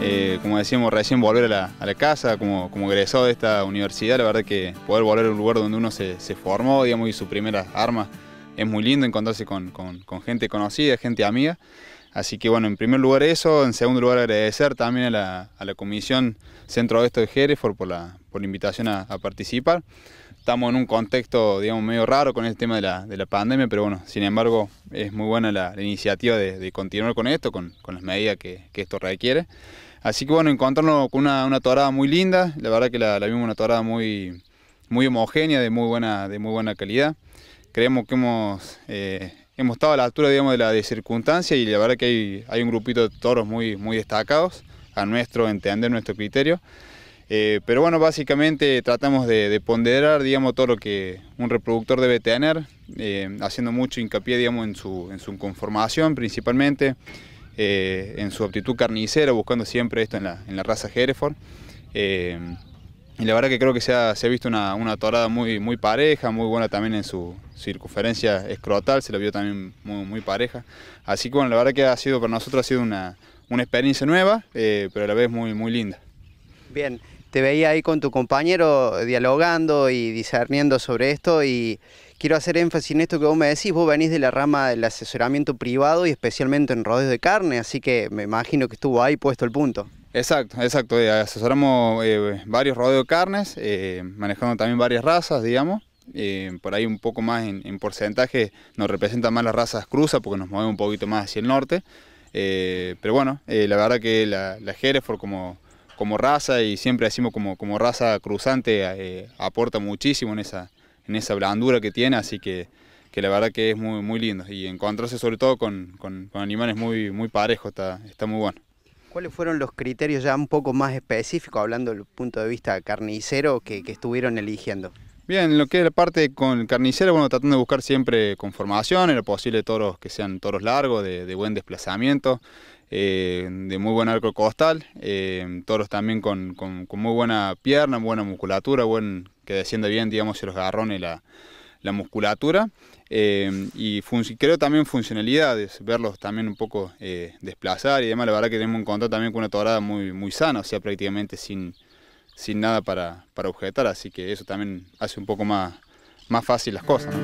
eh, como decíamos recién, volver a la, casa, como, como egresado de esta universidad, la verdad que poder volver a un lugar donde uno se, formó, digamos, y su primera arma es muy lindo encontrarse con, gente conocida, gente amiga. Así que bueno, en primer lugar eso, en segundo lugar agradecer también a la, Comisión Centro Oeste de Hereford por la, por la invitación a, participar. Estamos en un contexto, digamos, medio raro con el tema de la, de la pandemia, pero bueno, sin embargo, es muy buena la, iniciativa de, continuar con esto, con, con las medidas que, que, esto requiere. Así que bueno, encontrarnos con una, una torada muy linda, la verdad que la, vimos una torada muy, muy homogénea, de muy buena, de muy buena calidad. Creemos que hemos, eh, hemos estado a la altura digamos, de la de circunstancia y la verdad que hay, hay un grupito de toros muy, muy destacados, a nuestro entender, nuestro criterio. Eh, pero bueno, básicamente tratamos de, ponderar digamos, todo lo que un reproductor debe tener, eh, haciendo mucho hincapié digamos, en, su, en su conformación principalmente, eh, en su aptitud carnicera, buscando siempre esto en la, en la raza Hereford. y la verdad que creo que se ha, se ha visto una, una, torada muy, muy pareja, muy buena también en su circunferencia escrotal, se la vio también muy, muy pareja. Así que bueno, la verdad que ha sido para nosotros ha sido una, una experiencia nueva, pero a la vez muy, muy linda. Bien, te veía ahí con tu compañero dialogando y discerniendo sobre esto y quiero hacer énfasis en esto que vos me decís, vos venís de la rama del asesoramiento privado y especialmente en rodeos de carne, así que me imagino que estuvo ahí puesto el punto. Exacto, exacto, eh, asesoramos eh, varios rodeos de carnes, eh, manejando también varias razas, digamos, por ahí un poco más en, porcentaje nos representan más las razas cruzas porque nos movemos un poquito más hacia el norte, pero bueno, la verdad que la, la Hereford como como raza y siempre decimos como, como raza cruzante eh, aporta muchísimo en esa, en esa blandura que tiene, así que, que la verdad que es muy, muy lindo y encontrarse sobre todo con, con, animales muy, muy parejos está, está muy bueno. ¿Cuáles fueron los criterios ya un poco más específicos, hablando del punto de vista carnicero, que, que estuvieron eligiendo? Bien, lo que es la parte con carnicero, bueno, tratando de buscar siempre conformación, en lo posible toros que sean toros largos, de, de buen desplazamiento, eh, de muy buen arco costal, eh, toros también con, muy buena pierna, buena musculatura, buen, que desciende bien, digamos, los garrones la, la musculatura. Eh, y creo también funcionalidades, verlos también un poco desplazar y demás. La verdad que tenemos un contacto también con una torada muy, muy sana, o sea, prácticamente sin, sin nada para, para objetar, así que eso también hace un poco más, más fácil las cosas.